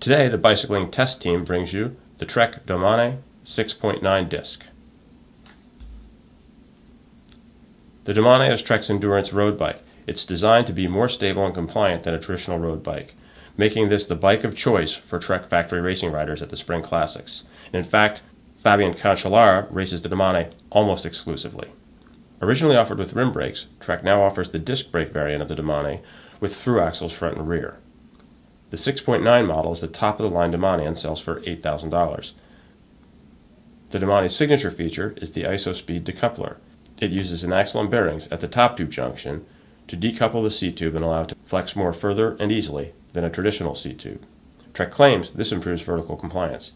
Today, the bicycling test team brings you the Trek Domane 6.9 disc. The Domane is Trek's endurance road bike. It's designed to be more stable and compliant than a traditional road bike, making this the bike of choice for Trek factory racing riders at the Spring Classics. And in fact, Fabian Cancellara races the Domane almost exclusively. Originally offered with rim brakes, Trek now offers the disc brake variant of the Domane with through axles front and rear. The 6.9 model is the top of the line Domane and sells for $8,000. The Domane's signature feature is the IsoSpeed decoupler. It uses an axle and bearings at the top tube junction to decouple the seat tube and allow it to flex more further and easily than a traditional seat tube. Trek claims this improves vertical compliance.